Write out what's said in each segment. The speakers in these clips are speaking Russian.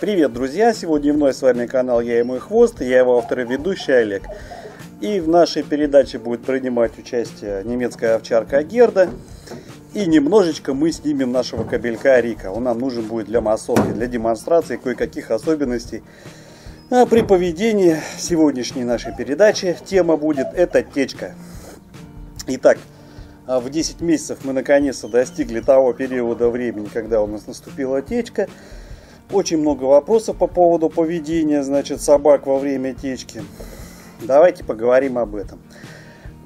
Привет, друзья! Сегодня вновь с вами канал Я и мой хвост, я его автор и ведущий Олег. И в нашей передаче будет принимать участие немецкая овчарка Герда. И немножечко мы снимем нашего кабелька Рика. Он нам нужен будет для массовки, для демонстрации кое-каких особенностей. А при поведении сегодняшней нашей передачи тема будет «Это течка». Итак, а в 10 месяцев мы наконец-то достигли того периода времени, когда у нас наступила течка. Очень много вопросов по поводу поведения, значит, собак во время течки. Давайте поговорим об этом.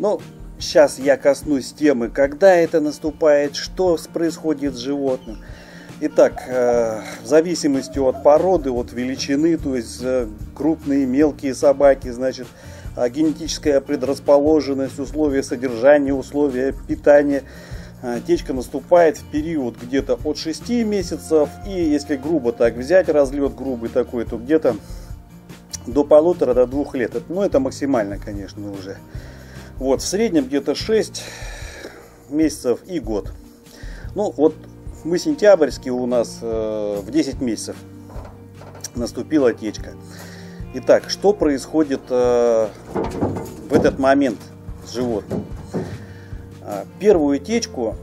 Ну, сейчас я коснусь темы, когда это наступает, что происходит с животным. Итак, э, в зависимости от породы, от величины, то есть э, крупные, мелкие собаки, значит, а генетическая предрасположенность, условия содержания, условия питания – течка наступает в период где-то от 6 месяцев. И если грубо так взять, разлет грубый такой, то где-то до полутора, до двух лет. Ну, это максимально, конечно, уже. Вот, в среднем где-то 6 месяцев и год. Ну, вот мы сентябрьский у нас э, в 10 месяцев наступила течка. Итак, что происходит э, в этот момент с животным? А, первую течку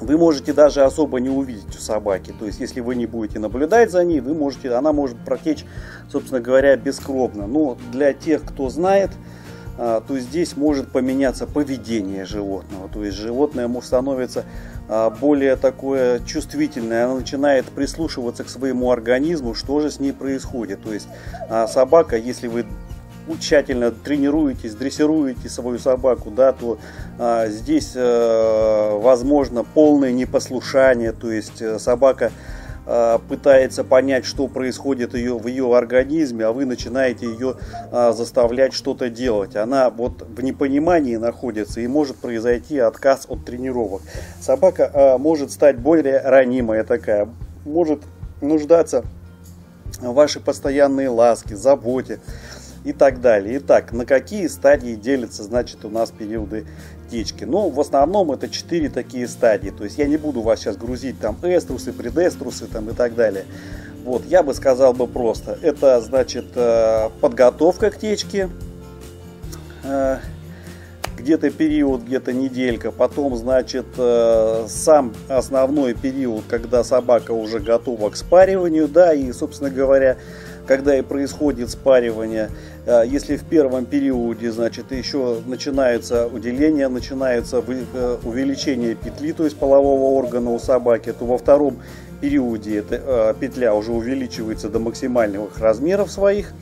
вы можете даже особо не увидеть у собаки. То есть, если вы не будете наблюдать за ней, вы можете, она может протечь, собственно говоря, бескровно. Но для тех, кто знает, а, то здесь может поменяться поведение животного. То есть животное становится а, более такое чувствительное, оно начинает прислушиваться к своему организму, что же с ней происходит. То есть собака, если вы тщательно тренируетесь, дрессируете свою собаку, да, то а, здесь а, возможно полное непослушание, то есть э, собака а, пытается понять, что происходит ее, в ее организме, а вы начинаете ее а, заставлять что-то делать. Она вот в непонимании находится и может произойти отказ от тренировок. Собака а, может стать более ранимая такая, может нуждаться в вашей постоянной ласке, заботе и так далее. Итак, на какие стадии делятся, значит, у нас периоды течки? Ну, в основном это четыре такие стадии. То есть я не буду вас сейчас грузить там эструсы, предэструсы там и так далее. Вот, я бы сказал бы просто. Это, значит, э, подготовка к течке. Э, где-то период, где-то неделька. Потом, значит, э, сам основной период, когда собака уже готова к спариванию. Да, и, собственно говоря, когда и происходит спаривание. А, если в первом периоде, значит, еще начинается уделение, начинается э, увеличение петли, то есть полового органа у собаки, то во втором периоде эта а, петля уже увеличивается до максимальных размеров своих,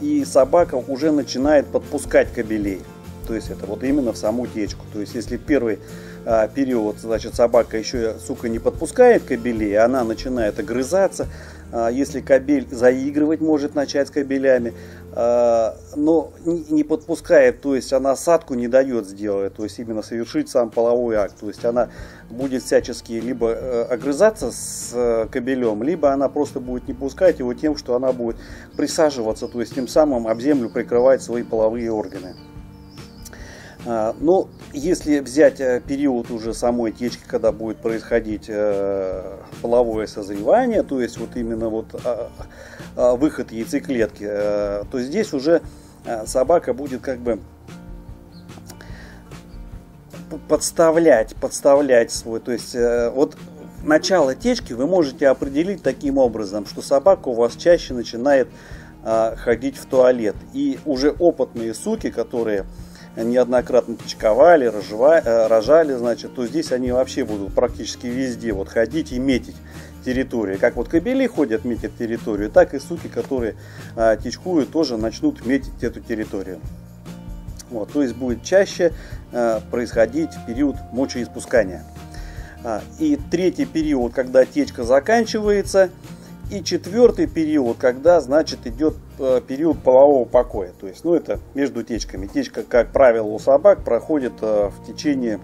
и собака уже начинает подпускать кабелей. То есть это вот именно в саму течку. То есть если первый а, период, значит, собака еще, сука, не подпускает кабелей, она начинает огрызаться, а, если кабель заигрывать может начать с кабелями, а, но не подпускает, то есть она осадку не дает сделать, то есть именно совершить сам половой акт. То есть она будет всячески либо э, огрызаться с э, кабелем, либо она просто будет не пускать его тем, что она будет присаживаться, то есть тем самым об землю прикрывать свои половые органы. А, но если взять э, период уже самой течки, когда будет происходить э, половое созревание, то есть вот именно вот а, а, выход яйцеклетки, э, то здесь уже собака будет как бы подставлять, подставлять свой, то есть вот начало течки вы можете определить таким образом, что собака у вас чаще начинает ходить в туалет. И уже опытные суки, которые неоднократно точковали, рожва, э, рожали, значит, то здесь они вообще будут практически везде вот ходить и метить территорию. Как вот кобели ходят, метят территорию, так и суки, которые а, течкуют, тоже начнут метить эту территорию. Вот, то есть будет чаще а, происходить период мочеиспускания. А, и третий период, когда течка заканчивается, и четвертый период, когда, значит, идет э, период полового покоя. То есть, ну, это между течками. Течка, как правило, у собак проходит э, в течение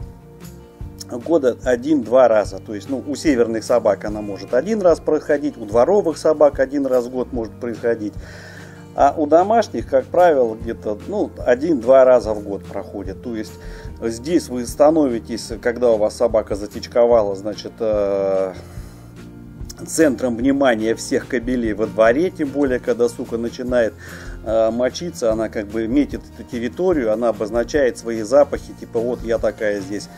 года один-два раза. То есть, ну, у северных собак она может один раз происходить, у дворовых собак один раз в год может происходить. А у домашних, как правило, где-то ну, один-два раза в год проходит. То есть здесь вы становитесь, когда у вас собака затечковала, значит, э, центром внимания всех кобелей во дворе, тем более, когда сука начинает э, мочиться, она как бы метит эту территорию, она обозначает свои запахи, типа вот я такая здесь,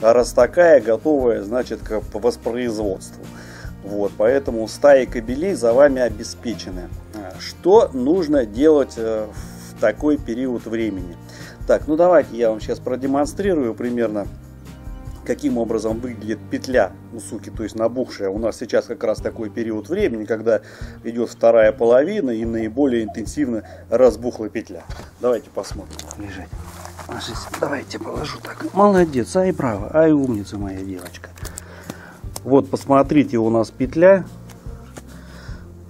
раз такая, готовая, значит, к воспроизводству. Вот, поэтому стаи кобелей за вами обеспечены. Что нужно делать э, в такой период времени? Так, ну давайте я вам сейчас продемонстрирую примерно каким образом выглядит петля у суки, то есть набухшая. У нас сейчас как раз такой период времени, когда идет вторая половина и наиболее интенсивно разбухла петля. Давайте посмотрим. Лежать. Ложись. Давайте положу так. Молодец, ай браво, ай умница моя девочка. Вот посмотрите, у нас петля.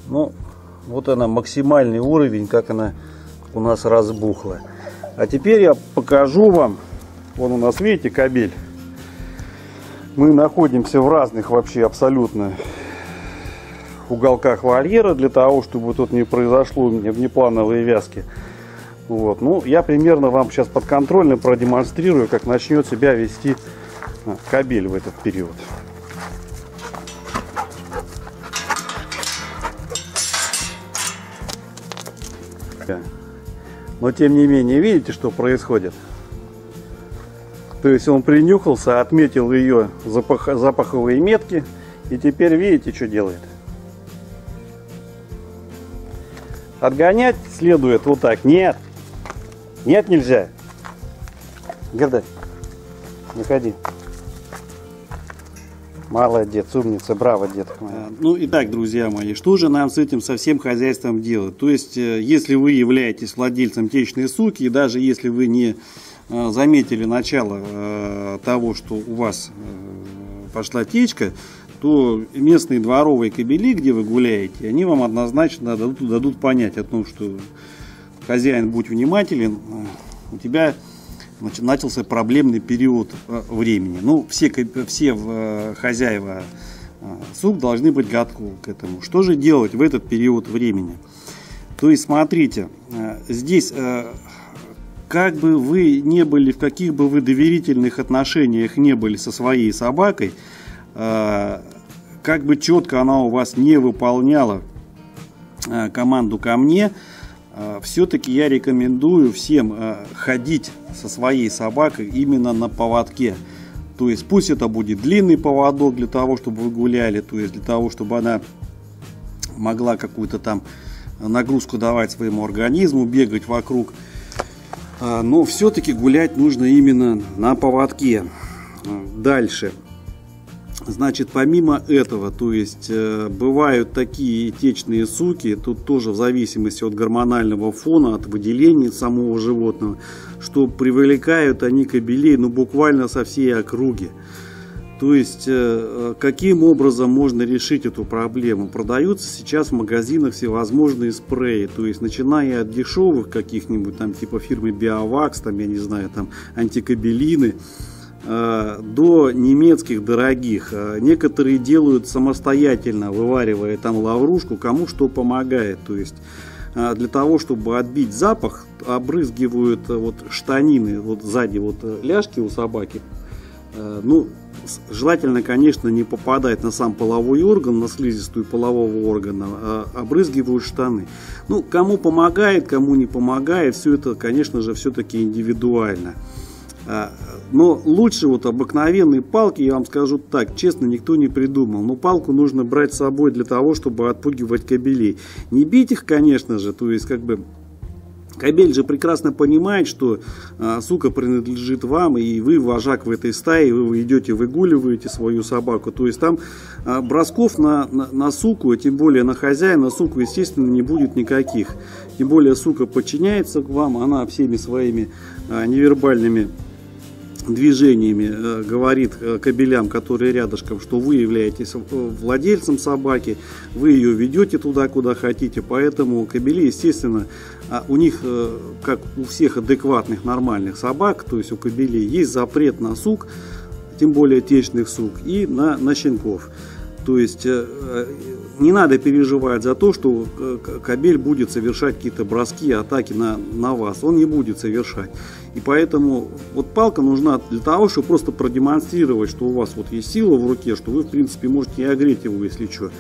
Ну, вот она максимальный уровень, как она у нас разбухла. А теперь я покажу вам. Вон у нас, видите, кабель мы находимся в разных вообще абсолютно уголках вольера для того, чтобы тут не произошло внеплановые вязки. Вот. Ну, я примерно вам сейчас подконтрольно продемонстрирую, как начнет себя вести а, кабель в этот период. Но тем не менее, видите, что происходит? То есть он принюхался, отметил ее запах, запаховые метки. И теперь видите, что делает. Отгонять следует вот так. Нет. Нет, нельзя. Герда, выходи. Молодец, умница, браво, детка моя. Ну и так, друзья мои, что же нам с этим со всем хозяйством делать? То есть, э, если вы являетесь владельцем течной суки, и даже если вы не Э, заметили начало э, того, что у вас э, пошла течка, то местные дворовые кобели, где вы гуляете, они вам однозначно дадут, дадут понять о том, что хозяин, будь внимателен, у тебя начался проблемный период времени. Ну, все, все хозяева сук должны быть готовы к этому. Что же делать в этот период времени? То есть, смотрите, здесь как бы вы не были, в каких бы вы доверительных отношениях не были со своей собакой, э, как бы четко она у вас не выполняла э, команду ко мне, э, все-таки я рекомендую всем ходить со своей собакой именно на поводке. То есть пусть это будет длинный поводок для того, чтобы вы гуляли, то есть для того, чтобы она могла какую-то там нагрузку давать своему организму, бегать вокруг. А, но все-таки гулять нужно именно на поводке. А, дальше. Значит, помимо этого, то есть э, бывают такие течные суки, тут тоже в зависимости от гормонального фона, от выделения самого животного, что привлекают они кобелей, ну буквально со всей округи. То есть, э, каким образом можно решить эту проблему? Продаются сейчас в магазинах всевозможные спреи, то есть, начиная от дешевых каких-нибудь, там, типа фирмы Биовакс, там, я не знаю, там, антикабелины, э, до немецких дорогих. Э, некоторые делают самостоятельно, вываривая там лаврушку, кому что помогает. То есть, для того, чтобы отбить запах, обрызгивают вот штанины, вот сзади вот ляжки у собаки. Ну, желательно, конечно, не попадать на сам половой орган, на слизистую полового органа, а обрызгивают штаны. Ну, кому помогает, кому не помогает, все это, конечно же, все-таки индивидуально. А, но лучше вот обыкновенные палки, я вам скажу так, честно, никто не придумал. Но палку нужно брать с собой для того, чтобы отпугивать кабелей. Не бить их, конечно же, то есть как бы Кобель же прекрасно понимает, что а, сука принадлежит вам, и вы вожак в этой стае, вы, идете, выгуливаете свою собаку. То есть там а, бросков на, на, на суку, тем более на хозяина, суку, естественно, не будет никаких. Тем более сука подчиняется к вам, она всеми своими а, невербальными движениями э, говорит э, кобелям, которые рядышком, что вы являетесь владельцем собаки, вы ее ведете туда, куда хотите, поэтому кобели, естественно, а у них, э, как у всех адекватных нормальных собак, то есть у кобелей, есть запрет на сук, тем более течных сук, и на, на щенков. То есть не надо переживать за то, что э, кабель будет совершать какие-то броски, атаки на, на вас. Он не будет совершать. И поэтому вот палка нужна для того, чтобы просто продемонстрировать, что у вас вот есть сила в руке, что вы в принципе можете и огреть его, если что.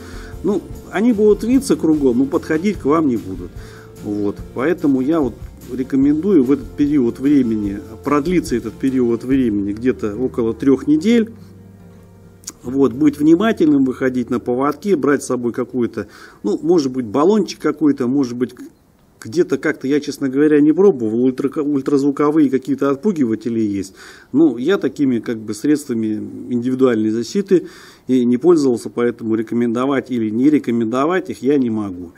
Ну, они будут виться кругом, но подходить к вам не будут. Вот. Поэтому я вот рекомендую в этот период времени, продлиться этот период времени где-то около трех недель, вот, быть внимательным, выходить на поводки, брать с собой какую-то, ну, может быть, баллончик какой-то, может быть, где-то как-то, я, честно говоря, не пробовал, ультра, ультразвуковые какие-то отпугиватели есть. Ну, я такими как бы средствами индивидуальной защиты и не пользовался, поэтому рекомендовать или не рекомендовать их я не могу.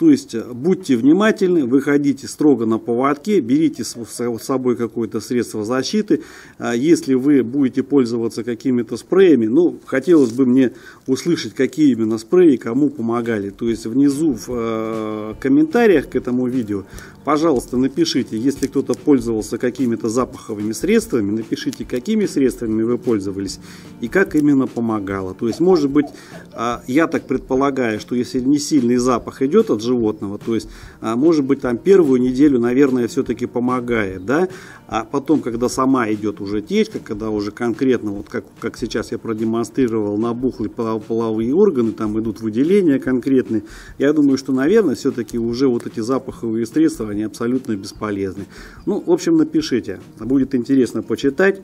То есть э, будьте внимательны, выходите строго на поводке, берите с собой какое-то средство защиты. А если вы будете пользоваться какими-то спреями, ну, хотелось бы мне услышать, какие именно спреи кому помогали. То есть внизу в э, комментариях к этому видео, пожалуйста, напишите, если кто-то пользовался какими-то запаховыми средствами, напишите, какими средствами вы пользовались и как именно помогало. То есть, может быть, э, я так предполагаю, что если не сильный запах идет от животного. То есть, а, может быть, там первую неделю, наверное, все-таки помогает, да, а потом, когда сама идет уже течка, когда уже конкретно, вот как, как сейчас я продемонстрировал, набухли половые органы, там идут выделения конкретные, я думаю, что, наверное, все-таки уже вот эти запаховые средства, они абсолютно бесполезны. Ну, в общем, напишите, будет интересно почитать,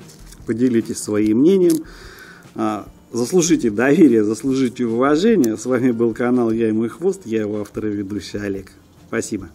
поделитесь своим мнением. Заслужите доверие, заслужите уважение. С вами был канал Я и мой хвост. Я его автор и ведущий Олег. Спасибо.